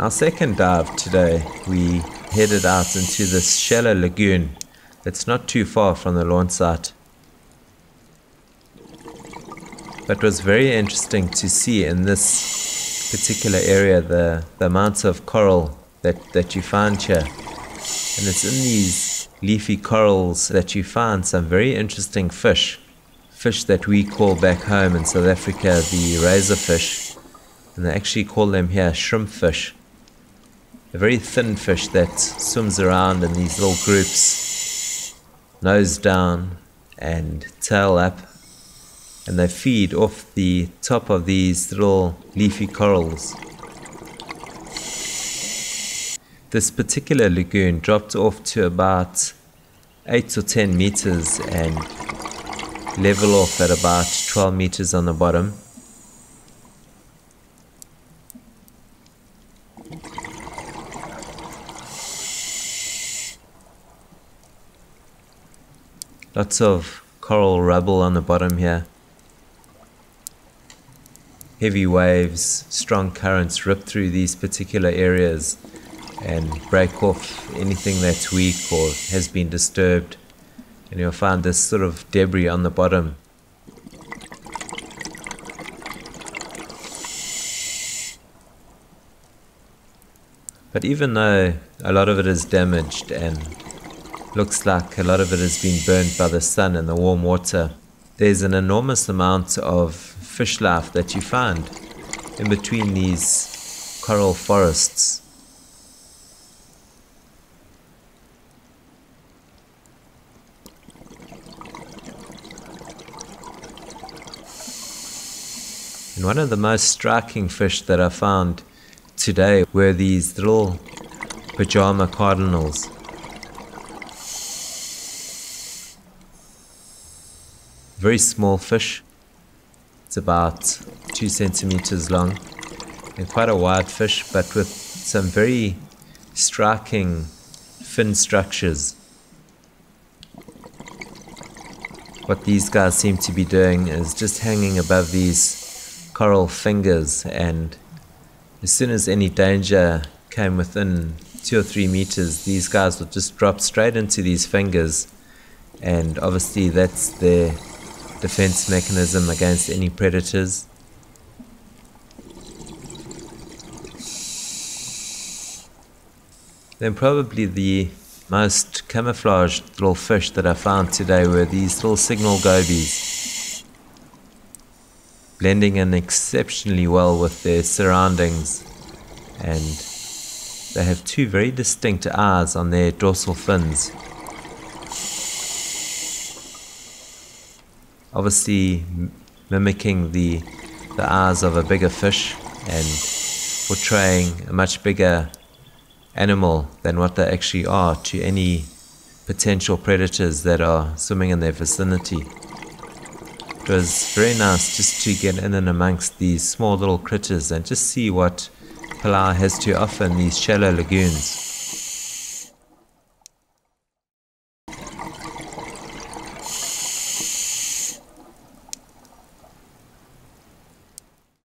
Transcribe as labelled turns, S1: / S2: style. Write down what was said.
S1: Our second dive today, we headed out into this shallow lagoon that's not too far from the launch site. But it was very interesting to see in this particular area the, the amounts of coral that, that you find here. And it's in these leafy corals that you find some very interesting fish. Fish that we call back home in South Africa the razorfish. And they actually call them here shrimp fish a very thin fish that swims around in these little groups, nose down and tail up, and they feed off the top of these little leafy corals. This particular lagoon dropped off to about 8 or 10 meters and level off at about 12 meters on the bottom. Lots of coral rubble on the bottom here. Heavy waves, strong currents rip through these particular areas and break off anything that's weak or has been disturbed. And you'll find this sort of debris on the bottom. But even though a lot of it is damaged and Looks like a lot of it has been burnt by the sun and the warm water. There's an enormous amount of fish life that you find in between these coral forests. And one of the most striking fish that I found today were these little pajama cardinals. Very small fish. It's about two centimeters long and quite a wide fish, but with some very striking fin structures. What these guys seem to be doing is just hanging above these coral fingers, and as soon as any danger came within two or three meters, these guys would just drop straight into these fingers, and obviously that's their defense mechanism against any predators. Then probably the most camouflaged little fish that I found today were these little signal gobies, blending in exceptionally well with their surroundings, and they have two very distinct eyes on their dorsal fins. Obviously mimicking the the eyes of a bigger fish and portraying a much bigger animal than what they actually are to any potential predators that are swimming in their vicinity. It was very nice just to get in and amongst these small little critters and just see what Palau has to offer in these shallow lagoons.